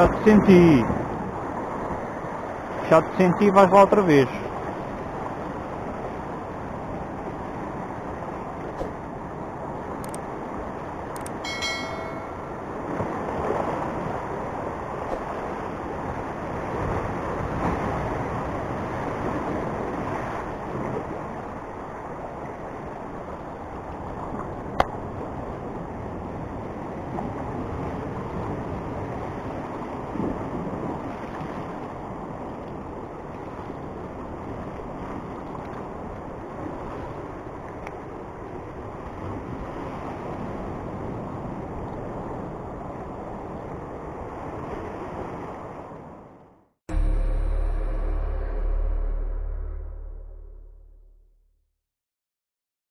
Já te senti. Já te senti, vais lá outra vez.